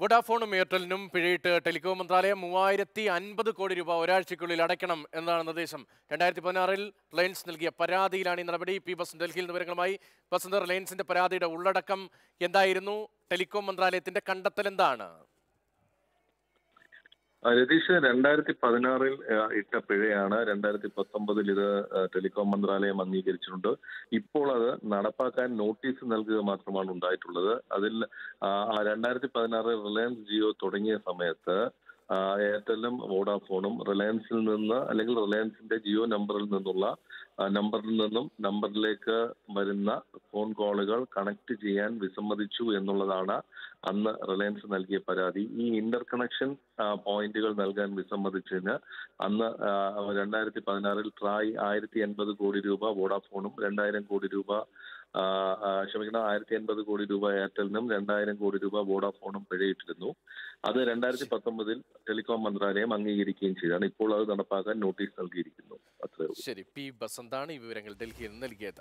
വോഡാഫോണും എയർടെലിനും പിഴയിട്ട് telecom മന്ത്രാലയം മൂവായിരത്തി അൻപത് കോടി രൂപ ഒരാഴ്ചയ്ക്കുള്ളിൽ അടയ്ക്കണം എന്നാണ് നിർദ്ദേശം. രണ്ടായിരത്തി പതിനാറിൽ റിലയൻസ് നൽകിയ പരാതിയിലാണ് ഈ നടപടി. പി ബസ് ഡൽഹിയിൽ നിന്ന് വിവരങ്ങളുമായി ബസന്ത് റിലയൻസിന്റെ പരാതിയുടെ ഉള്ളടക്കം എന്തായിരുന്നു? ടെലികോം മന്ത്രാലയത്തിന്റെ കണ്ടെത്തൽ എന്താണ്? രതീഷ് രണ്ടായിരത്തി പതിനാറിൽ ഇട്ട പിഴയാണ്. രണ്ടായിരത്തി പത്തൊമ്പതിൽ ഇത് ടെലികോം മന്ത്രാലയം അംഗീകരിച്ചിട്ടുണ്ട്. ഇപ്പോൾ അത് നടപ്പാക്കാൻ നോട്ടീസ് നൽകുക മാത്രമാണ് ഉണ്ടായിട്ടുള്ളത്. അതിൽ രണ്ടായിരത്തി പതിനാറിൽ റിലയൻസ് ജിയോ തുടങ്ങിയ സമയത്ത് എയർടെലും വോഡാഫോണും റിലയൻസിൽ നിന്ന് അല്ലെങ്കിൽ റിലയൻസിന്റെ ജിയോ നമ്പറിൽ നിന്നുള്ള നമ്പറിൽ നിന്നും നമ്പറിലേക്ക് വരുന്ന ഫോൺ കോളുകൾ കണക്ട് ചെയ്യാൻ വിസമ്മതിച്ചു എന്നുള്ളതാണ് അന്ന് റിലയൻസ് നൽകിയ പരാതി. ഈ ഇന്റർ കണക്ഷൻ പോയിന്റുകൾ നൽകാൻ വിസമ്മതിച്ചതിന് അന്ന് രണ്ടായിരത്തി പതിനാറിൽ ട്രായ് ആയിരത്തി എൺപത് കോടി രൂപ വോഡാഫോണും രണ്ടായിരം കോടി രൂപ ക്ഷമിക്കണം ആയിരത്തി എൺപത് കോടി രൂപ എയർടെലിനും രണ്ടായിരം കോടി രൂപ വോഡാഫോണും പിഴയിട്ടിരുന്നു. അത് രണ്ടായിരത്തി പത്തൊമ്പതിൽ ടെലികോം മന്ത്രാലയം അംഗീകരിക്കുകയും ചെയ്താണ് ഇപ്പോൾ അത് നടപ്പാക്കാൻ നോട്ടീസ് നൽകിയിരിക്കുന്നു. അത്രേ ശരി പി ബസന്താണ് ഈ വിവരങ്ങൾ ഡൽഹിയിൽ നൽകിയത്.